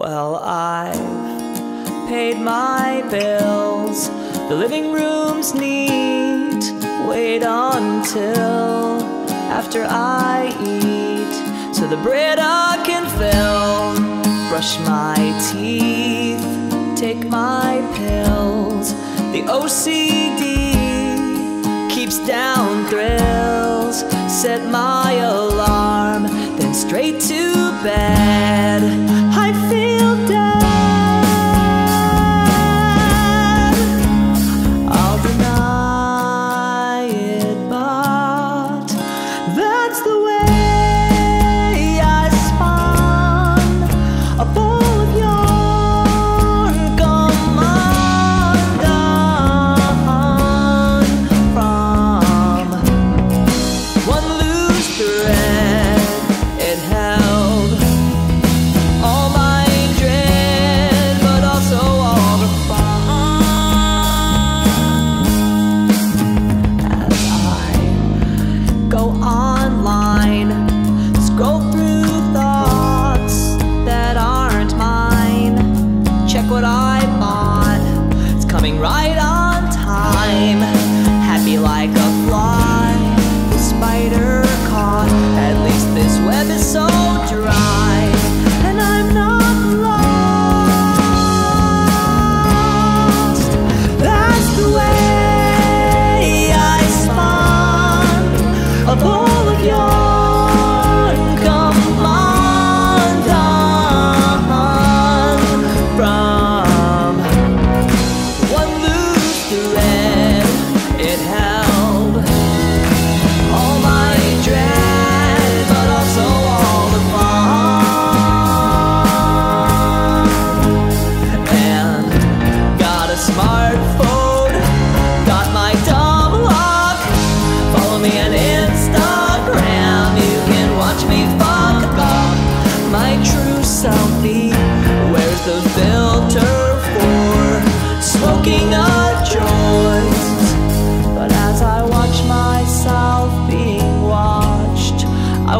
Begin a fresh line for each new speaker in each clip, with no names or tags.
Well, I've paid my bills. The living room's neat. Wait until after I eat so the bread I can fill. Brush my teeth, take my pills. The OCD keeps down thrills. Set my alarm, then straight to bed. time.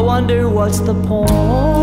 wonder what's the point.